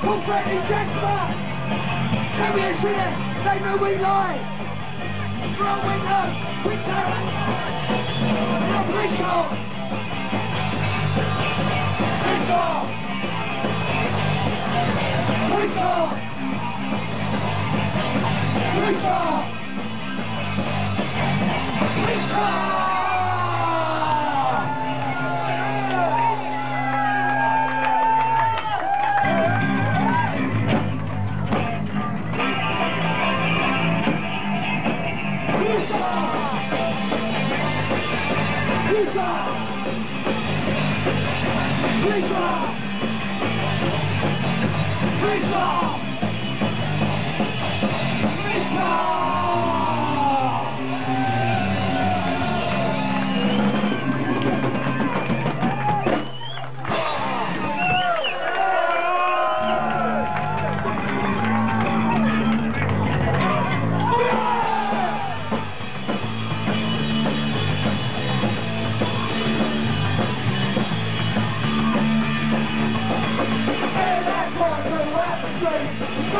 Concrete injector! Ammunition! They know we lie! Throw windows! We turn! No pressure! Pressure! Pressure! Freeze off! Freeze off!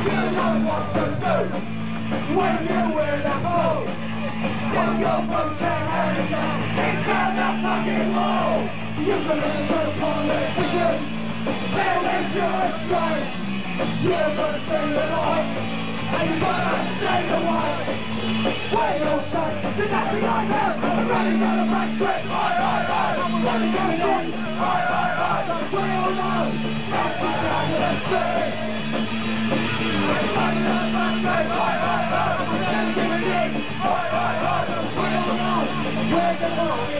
you know what to do when you're in a hole. When you're from San hands it's on the fucking hole. You can listen to the politicians, they'll make You're gonna stay the night, and you're gonna stay the night. When you're stuck, you're. I'm running down the back street, hide, hide. I'm running down the street, hide. I'm running that's the I'm. Break it up! Break it up!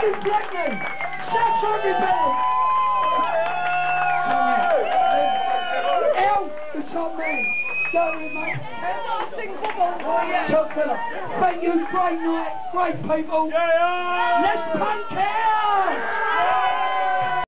Jackie Blackman, Chef Sharpie Bell. El, the top man. Darling, mate. Chuck Miller. Thank you, great night, great people. Yeah, yeah. Let's punk out.